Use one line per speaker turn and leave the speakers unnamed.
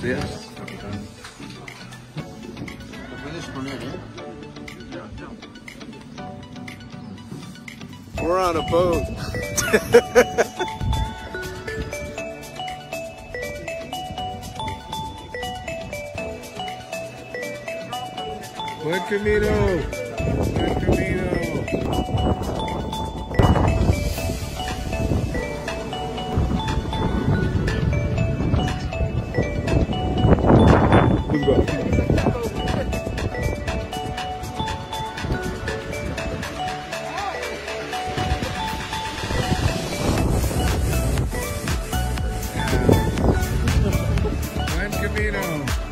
Buenos días.
Lo puedes poner, ¿eh?
We're on a boat. Buen camino. Camino.